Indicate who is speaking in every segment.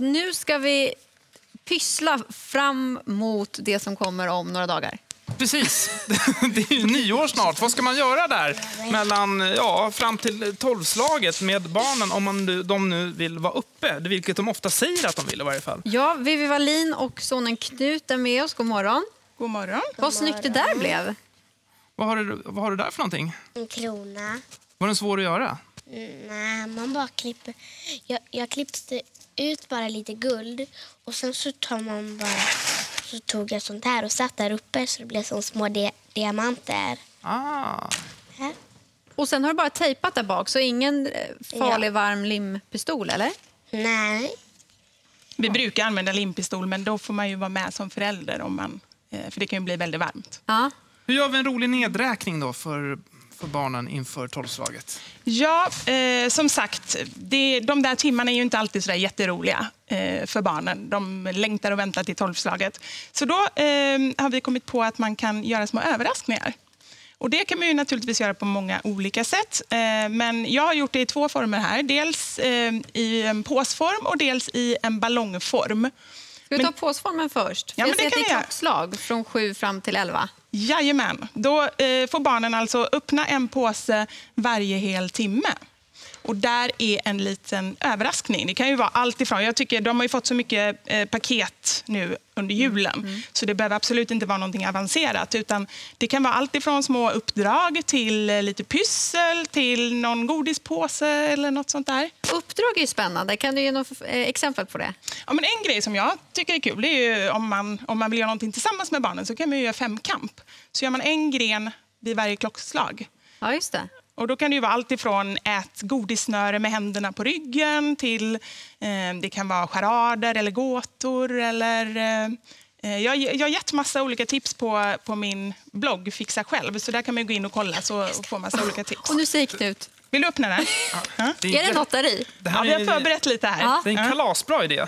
Speaker 1: nu ska vi pyssla fram mot det som kommer om några dagar.
Speaker 2: Precis. Det är ju nyår snart. Vad ska man göra där mellan, ja, fram till tolvslaget med barnen om man, de nu vill vara uppe? Det Vilket de ofta säger att de vill i varje fall.
Speaker 1: Ja, Vivi Wallin och sonen Knut är med oss. God morgon.
Speaker 3: God morgon.
Speaker 1: Vad snyggt det där blev.
Speaker 2: Vad har, du, vad har du där för någonting?
Speaker 4: En krona.
Speaker 2: Var den svår att göra?
Speaker 4: Nej, man bara klipper. Jag, jag klippte ut bara lite guld och sen så tar man bara så tog jag sånt här och satt där uppe så det blev som små di- diamanter.
Speaker 2: Ah.
Speaker 4: Här.
Speaker 1: Och sen har du bara tejpat där bak, så ingen eh, farlig varm limpistol, eller?
Speaker 4: Nej.
Speaker 3: Vi brukar använda limpistol, men då får man ju vara med som förälder. Om man, eh, för det kan ju bli väldigt varmt.
Speaker 1: Ja.
Speaker 2: Hur gör vi en rolig nedräkning då för, för barnen inför tolvslaget?
Speaker 3: Ja, eh, som sagt, det, de där timmarna är ju inte alltid så där jätteroliga eh, för barnen. De längtar och väntar till tolvslaget. Så då eh, har vi kommit på att man kan göra små överraskningar. Och Det kan man ju naturligtvis göra på många olika sätt. Eh, men jag har gjort det i två former här. Dels eh, i en påsform och dels i en ballongform.
Speaker 1: Ska vi ta
Speaker 3: Men-
Speaker 1: påsformen först? För
Speaker 3: Ja, men det kan vi
Speaker 1: klockslag från 7 fram till 11.
Speaker 3: Jajamän. Då eh, får barnen alltså öppna en påse varje hel timme. Och där är en liten överraskning. Det kan ju vara allt ifrån... Jag tycker de har ju fått så mycket eh, paket nu under julen. Så det behöver absolut inte vara någonting avancerat. Utan det kan vara allt ifrån små uppdrag till eh, lite pyssel till någon godispåse eller något sånt där.
Speaker 1: Uppdrag är ju spännande. Kan du ge några eh, exempel på det?
Speaker 3: Ja, men en grej som jag tycker är kul det är ju om man, om man vill göra någonting tillsammans med barnen så kan man ju göra femkamp. Så gör man en gren vid varje klockslag.
Speaker 1: Ja, just det.
Speaker 3: Och då kan det ju vara allt ifrån ät godissnöre med händerna på ryggen till eh, det kan vara charader eller gåtor. Eller, eh, jag, jag har gett massa olika tips på, på min blogg Fixa själv. Så där kan man ju gå in och kolla så och få massa olika tips.
Speaker 1: Och nu säger Knut.
Speaker 3: Vill du öppna den? Ja.
Speaker 2: Det
Speaker 1: Är det något där i?
Speaker 2: Det
Speaker 3: Ja,
Speaker 2: här
Speaker 3: vi har förberett lite här.
Speaker 1: Ja.
Speaker 2: det är en kalasbra idé.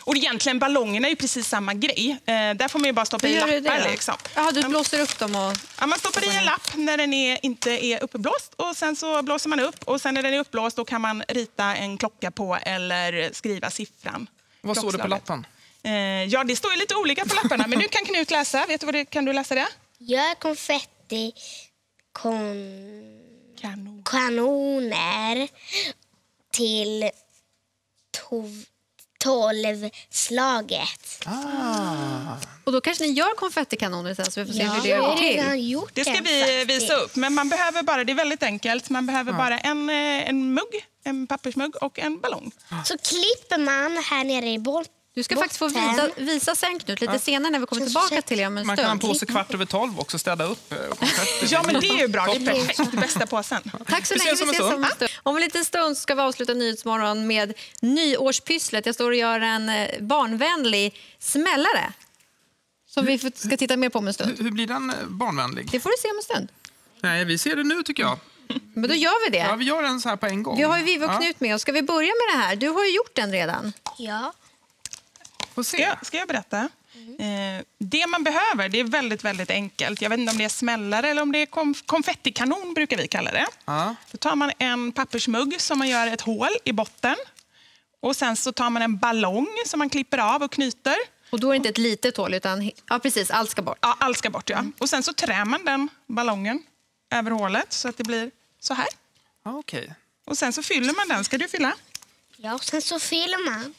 Speaker 3: Och egentligen ballongerna är ju precis samma grej. Eh, där får man ju bara stoppa i lappar.
Speaker 1: det?
Speaker 3: Liksom.
Speaker 1: Jaha, du blåser upp dem och...
Speaker 3: Ja, man stoppar i en lapp när den är, inte är uppblåst och sen så blåser man upp och sen när den är uppblåst då kan man rita en klocka på eller skriva siffran.
Speaker 2: Vad står det på lappen?
Speaker 3: Eh, ja, det står ju lite olika på lapparna, men nu kan Knut läsa. Vet du vad det, kan du läsa det?
Speaker 4: Gör konfetti kon
Speaker 3: Kanon.
Speaker 4: kanoner till tov- tolvslaget.
Speaker 1: Och då kanske ni gör konfettikanoner sen så vi får se hur det går till.
Speaker 4: gjort
Speaker 3: Det ska vi visa upp, men man behöver bara, det är väldigt enkelt. Man behöver bara en, eh, en mugg, en pappersmugg och en ballong.
Speaker 4: Så klipper man här nere i botten.
Speaker 1: Du ska faktiskt få visa, visa sen Knut, lite senare när vi kommer tillbaka till er om en
Speaker 2: Man kan ha en
Speaker 1: stund.
Speaker 2: påse kvart över tolv också, städa upp. eh.
Speaker 3: Ja, men det är ju bra. Det är perfekt. Bästa påsen.
Speaker 1: Tack så
Speaker 2: Vi
Speaker 1: länge.
Speaker 2: ses
Speaker 1: Vi
Speaker 2: om
Speaker 1: ses
Speaker 2: en
Speaker 1: om en stund. Om en liten stund ska vi avsluta Nyhetsmorgon med nyårspysslet. Jag står och gör en eh, barnvänlig smällare som vi ska titta mer på om en stund.
Speaker 2: Hur, hur blir den eh, barnvänlig?
Speaker 1: Det får du se om en stund.
Speaker 2: Nej, vi ser det nu tycker jag.
Speaker 1: Men då gör vi
Speaker 2: Ja,
Speaker 1: det.
Speaker 2: vi gör den så här på en gång.
Speaker 1: Vi har ju Vivi och
Speaker 2: Ja,
Speaker 1: Knut med oss. Ska vi börja med det här? Du har ju gjort den redan.
Speaker 4: Ja.
Speaker 2: Får
Speaker 3: Ska
Speaker 2: se.
Speaker 3: jag, ska jag berätta? Eh, det man behöver det är väldigt, väldigt enkelt. Jag vet inte om det är smällare eller om det är konf- konfettikanon, brukar vi kalla det.
Speaker 2: Ja.
Speaker 3: Då tar man en pappersmugg som man gör ett hål i botten. Och Sen så tar man en ballong som man klipper av och knyter.
Speaker 1: Och då är det inte ett litet hål, utan ja, precis, allt ska bort.
Speaker 3: Ja, allt ska bort. Ja. Och Sen så trär man den ballongen över hålet så att det blir så här.
Speaker 2: Ja, Okej,
Speaker 3: Och Sen så fyller man den. Ska du fylla?
Speaker 4: ja, och sen så fyller man.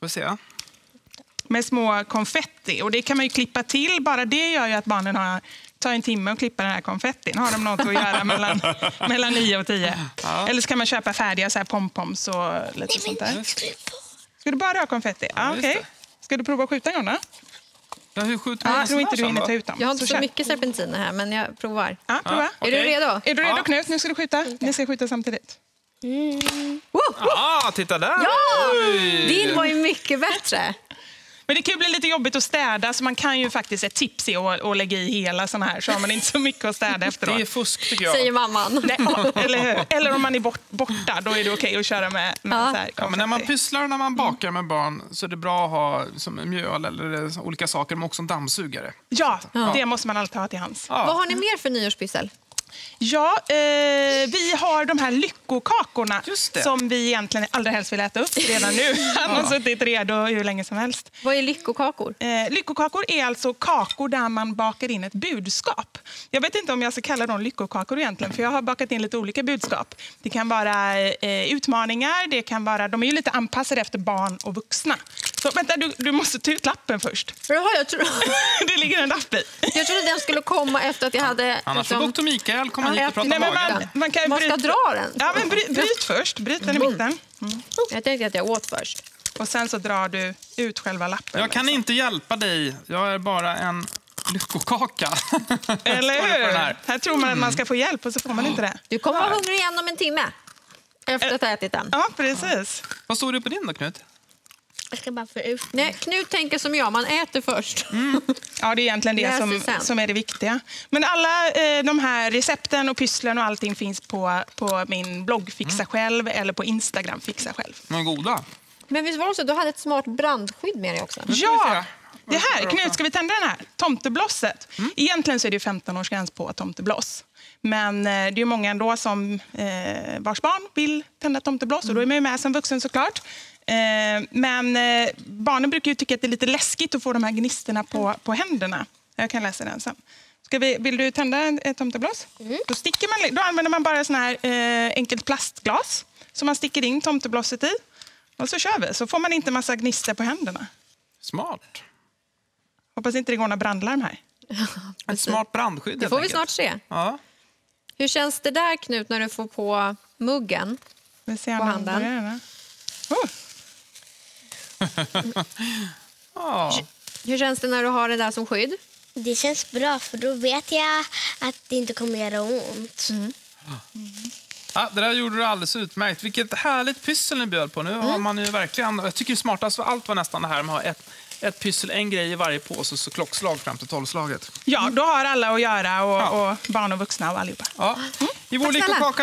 Speaker 2: får se.
Speaker 3: Med små konfetti. Och det kan man ju klippa till. Bara det gör ju att barnen har, tar en timme att klippa den här konfettin. Har de något att göra mellan, mellan 9 och 10. Eller så kan man köpa färdiga så här pompoms och lite sånt där. Ska du bara ha konfetti? Ja, okej.
Speaker 2: det.
Speaker 3: Ska du prova att skjuta en gång då?
Speaker 2: Ja, hur skjuter
Speaker 3: Ja,
Speaker 2: man
Speaker 3: jag tror inte du hinner ta ut dem.
Speaker 1: Jag har inte så
Speaker 3: kör.
Speaker 1: mycket serpentiner här, men jag provar.
Speaker 3: Ja, prova.
Speaker 1: Är
Speaker 2: Okej.
Speaker 1: du redo?
Speaker 3: Är du redo
Speaker 2: Ja.
Speaker 3: Knut? Nu ska du skjuta. Ni ska skjuta samtidigt.
Speaker 1: Woo!
Speaker 2: Ah, titta där!
Speaker 1: Ja!
Speaker 2: Oj!
Speaker 1: Din var ju mycket bättre.
Speaker 3: Men det kan ju bli lite jobbigt att städa så man kan ju faktiskt, ett tips är att, att lägga i hela såna här så har man inte så mycket att städa efteråt.
Speaker 2: Det är fusk tycker jag.
Speaker 1: Säger mamman.
Speaker 3: Nej, ja, eller, eller om man är bort, borta, då är det okej att köra med, med
Speaker 1: Ja.
Speaker 3: så här
Speaker 2: Ja, men när man pysslar och när man bakar med barn så är det bra att ha som mjöl eller eh, olika saker, men också en dammsugare.
Speaker 3: Ja, det måste man alltid ha till hands.
Speaker 1: Vad har ni mer för nyårspyssel?
Speaker 3: Ja, eh, vi har de här lyckokakorna som vi egentligen allra helst vill äta upp redan nu. Han har suttit redo hur länge som helst.
Speaker 1: Vad är lyckokakor?
Speaker 3: Eh, lyckokakor är alltså kakor där man bakar in ett budskap. Jag vet inte om jag ska kalla dem lyckokakor egentligen, för jag har bakat in lite olika budskap. Det kan vara eh, utmaningar, det kan vara, de är ju lite anpassade efter barn och vuxna. Så vänta, du, du måste ta ut lappen först.
Speaker 1: Jaha, jag, tro,
Speaker 3: det ligger en lapp i.
Speaker 1: jag trodde den skulle komma efter att jag hade...
Speaker 2: Annars får
Speaker 1: liksom-
Speaker 2: doktor Mikael komma
Speaker 1: Ja,
Speaker 2: hit och prata
Speaker 3: Nej, man, man, kan
Speaker 1: Man ska
Speaker 3: bryta-
Speaker 1: dra den.
Speaker 3: Ja, men bry, bryt först. Bryt den i mitten.
Speaker 1: Jag tänkte att jag åt först.
Speaker 3: Och sen så drar du ut själva lappen.
Speaker 2: Jag kan
Speaker 3: liksom.
Speaker 2: inte hjälpa dig. Jag är bara en lyckokaka.
Speaker 3: Eller hur? Här.
Speaker 2: här.
Speaker 3: tror man att man ska få hjälp och så får man inte det.
Speaker 1: Du kommer vara hungrig igen om en timme. Efter att ha ätit den.
Speaker 3: Ja, precis.
Speaker 2: Vad står det på din då, Knut?
Speaker 4: Jag ska bara få ut
Speaker 1: Nej, Knut tänker som jag, man äter först.
Speaker 3: Ja, det är egentligen det som, som är det viktiga. Men alla eh, de här recepten och pysslen och allting finns på, på min blogg Fixa själv eller på Instagram Fixa själv.
Speaker 2: Är goda.
Speaker 1: Men visst var det så, du hade ett smart brandskydd med dig också?
Speaker 3: Ja! Det här, Knut, ska vi tända den här? Tomteblosset. Egentligen så är det 15-årsgräns på tomtebloss. Men eh, det är många ändå som eh, vars barn vill tända tomtebloss och då är man ju med som vuxen såklart. Eh, men eh, barnen brukar ju tycka att det är lite läskigt att få de här gnistorna på, på händerna. Jag kan läsa den sen. Ska vi, vill du tända en- ett tomtebloss? Då, sticker man, då använder man bara sån här eh, enkelt plastglas som man sticker in tomteblosset i. Och så kör vi, så får man inte massa gnistor på händerna.
Speaker 2: Smart.
Speaker 3: Hoppas inte det går några brandlarm här.
Speaker 2: Ett smart brandskydd
Speaker 1: Det får vi
Speaker 2: enkelt.
Speaker 1: snart se.
Speaker 2: Ja.
Speaker 1: Hur känns det där Knut när du får på muggen?
Speaker 3: Vi ser om
Speaker 1: På
Speaker 3: han
Speaker 1: handen.
Speaker 3: Oh.
Speaker 1: Hur känns det när du har det där som skydd?
Speaker 4: Det känns bra för då vet jag att det inte kommer göra ont.
Speaker 2: Ja, det där gjorde du alldeles utmärkt. Vilket härligt pyssel ni bjöd på. Nu har man ju verkligen... Jag tycker det smartast av allt var nästan det här med att ha ett, ett pyssel, en grej i varje påse och så klockslag fram till tolvslaget.
Speaker 3: Ja, då har alla att göra, och,
Speaker 2: Ja.
Speaker 3: och barn och vuxna och allihopa.
Speaker 2: Ja. I vår lyckokaka